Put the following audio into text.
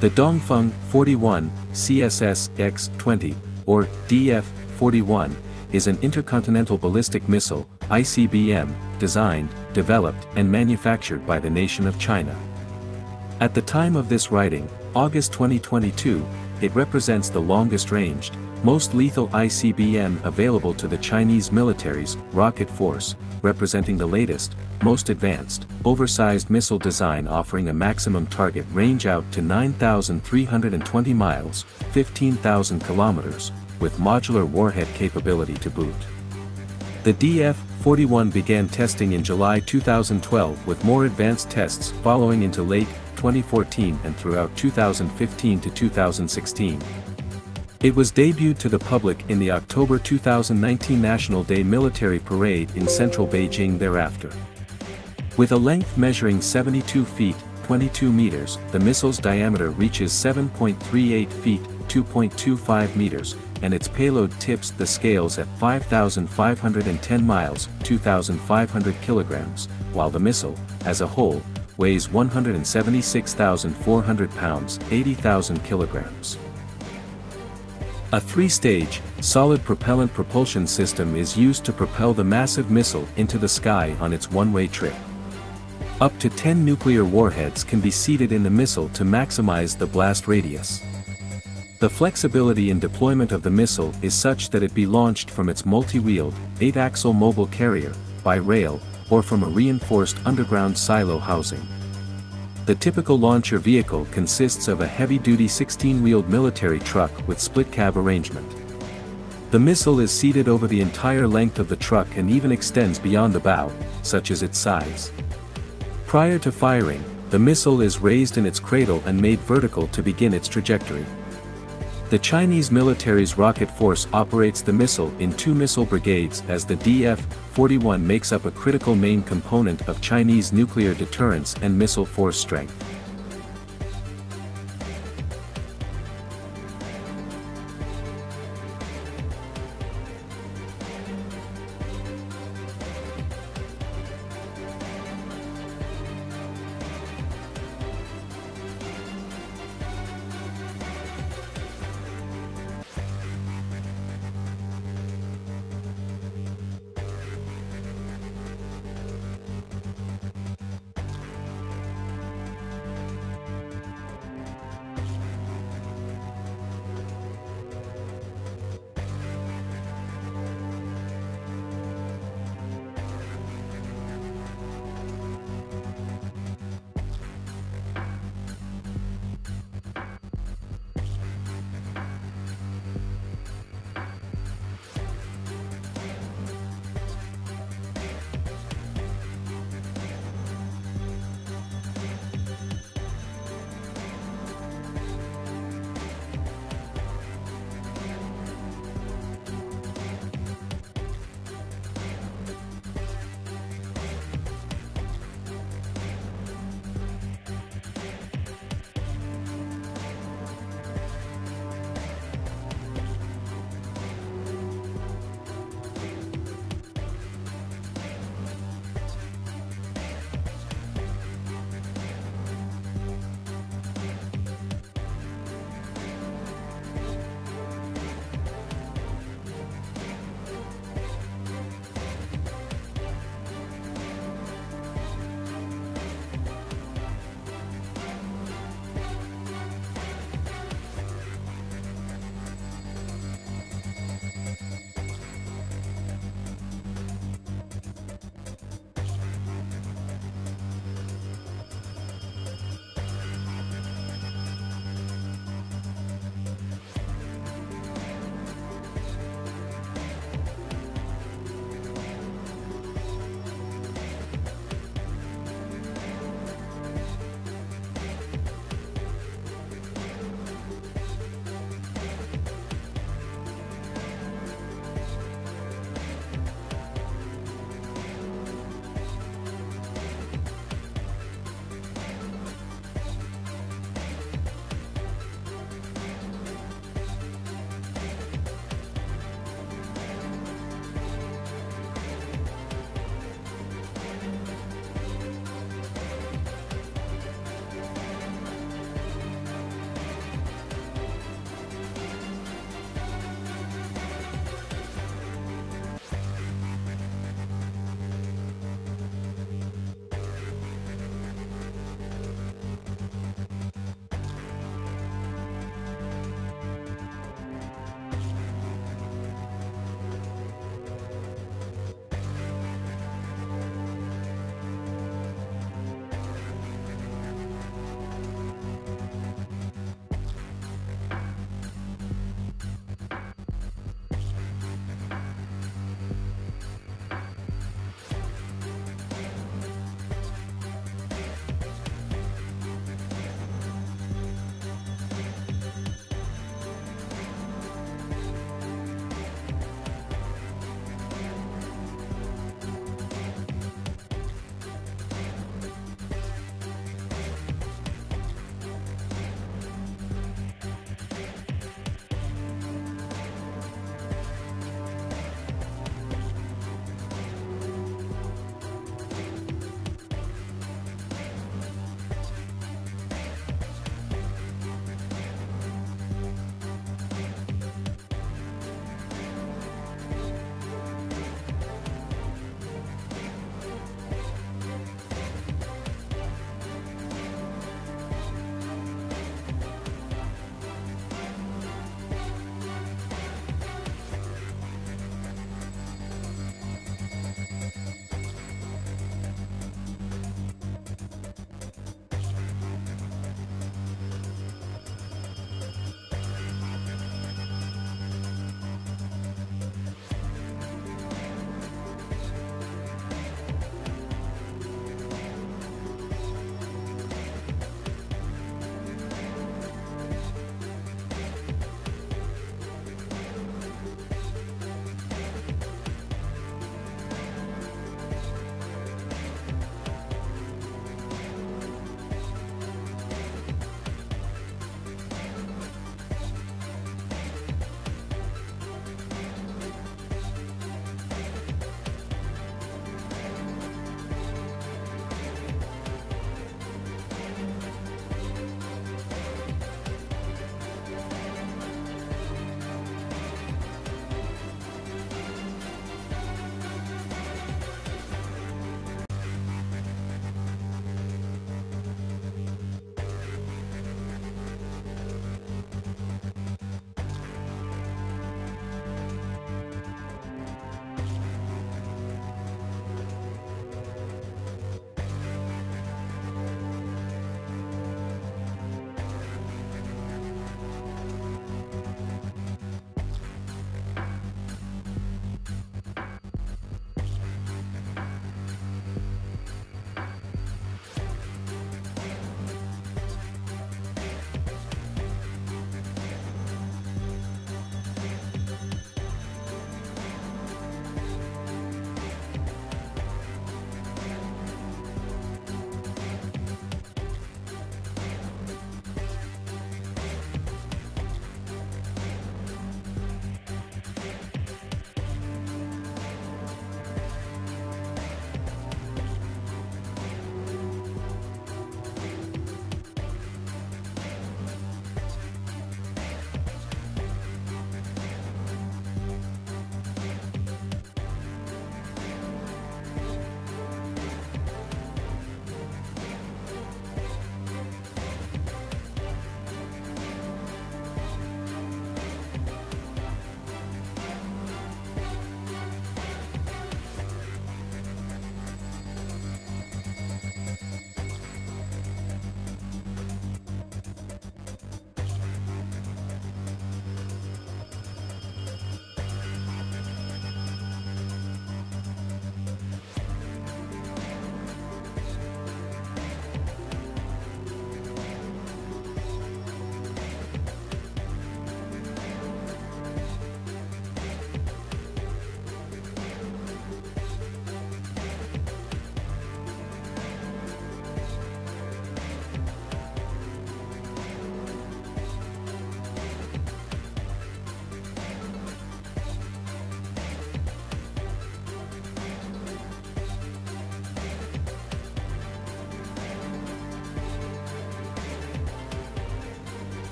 The Dongfeng 41 CSS X-20, or DF-41, is an intercontinental ballistic missile, ICBM, designed, developed and manufactured by the nation of China. At the time of this writing, August 2022, it represents the longest-ranged, most lethal ICBM available to the Chinese military's rocket force, representing the latest, most advanced, oversized missile design offering a maximum target range out to 9,320 miles, 15,000 kilometers, with modular warhead capability to boot. The DF-41 began testing in July 2012 with more advanced tests following into late 2014 and throughout 2015 to 2016. It was debuted to the public in the October 2019 National Day Military Parade in central Beijing thereafter. With a length measuring 72 feet, 22 meters, the missile's diameter reaches 7.38 feet, 2.25 meters, and its payload tips the scales at 5,510 miles, 2,500 kilograms, while the missile, as a whole, weighs 176,400 pounds, 80,000 kilograms. A three-stage, solid propellant propulsion system is used to propel the massive missile into the sky on its one-way trip. Up to 10 nuclear warheads can be seated in the missile to maximize the blast radius. The flexibility in deployment of the missile is such that it be launched from its multi-wheeled, 8-axle mobile carrier, by rail, or from a reinforced underground silo housing. The typical launcher vehicle consists of a heavy-duty 16-wheeled military truck with split cab arrangement. The missile is seated over the entire length of the truck and even extends beyond the bow, such as its size. Prior to firing, the missile is raised in its cradle and made vertical to begin its trajectory. The Chinese military's rocket force operates the missile in two missile brigades as the DF-41 makes up a critical main component of Chinese nuclear deterrence and missile force strength.